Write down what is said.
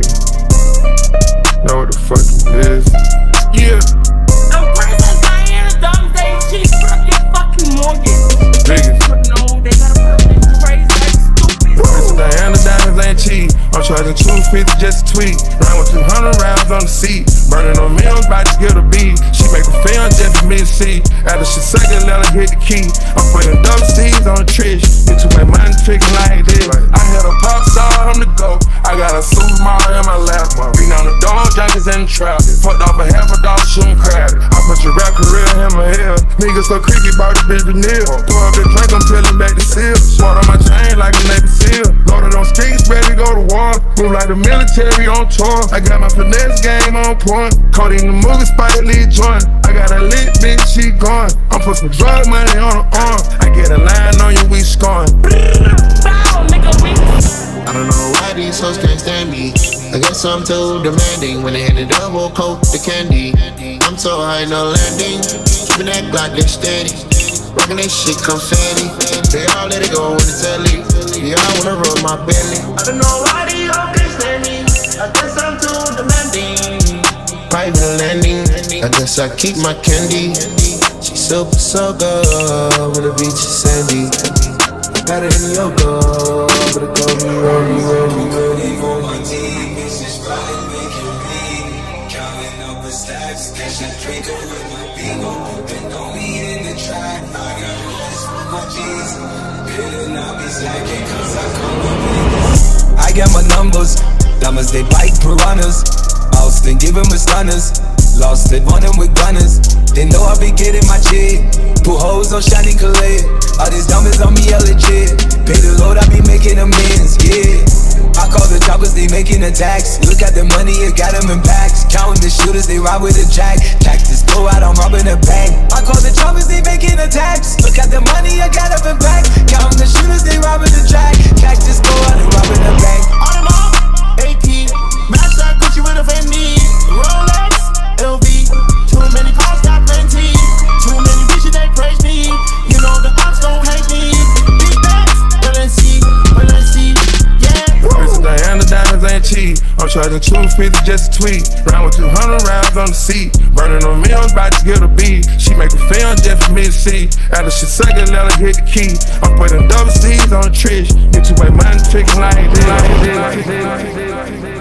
know what the fuck it is. Yeah. Princess Diana dumb day, she broke your fucking mortgage. Niggas. No, they got a person crazy, like stupid. Princess Diana diamonds ain't cheap. I'm charging 250 just a tweet. Round with 200 rounds on the seat. Burning on millions, to get a beat. She make a film just for me to see. After she it, let her hit the key. I'm putting double C's on the trish. Get too much money tricking like in the trap. Fucked off a half a dollar shooting crab. I put your rap career in my head. Niggas so creepy, bought the bitch vanilla. Pour up the drink, I'm peeling back the seal. Sword on my chain like a Navy SEAL. Loaded on streets, ready to go to war. Move like the military on tour. I got my finesse game on point. Caught in the movie, Spike Lee joint. I got a lit bitch, she gone. I'm put some drug money on her arm. I get a line on you, we scoring. I'm too demanding when they hit the double coat the candy. I'm so high, no landing. Keeping that Glock get steady. Rockin' that shit confetti. They all let it go on the telly. Yeah, I wanna roll my belly. I don't know why these hoes can't stand me. I guess I'm too demanding. Private landing. I guess I keep my candy. She super so good when the beach is sandy. It in yoga, me counting up the stacks, catching Draco with my people. Been only in the track, I got rest with my G's. Better not be slacking, cause I come up in this. I got my numbers, diamonds they bite piranhas. Austin give him a stunners. Lost it, running with gunners. They know I be getting my check. Put hoes on shiny clay. All these diamonds on me, legit. Pay the load, I be making amends, yeah. I call the choppers, they making attacks. Look at the money, it got them in packs. Counting the shooters, they ride with a jack. Cactus go out, I'm robbing a bank. I call the choppers, they making attacks. Look at the money, I got them in packs. Counting I'm charging 250 just a tweet. Round with 200 rounds on the seat. Burning on millions, about to get a beat. She make a film just for me to see. After she suck it, let her hit the key. I'm putting double C's on the trish. Get you away money tricking like this. Like this,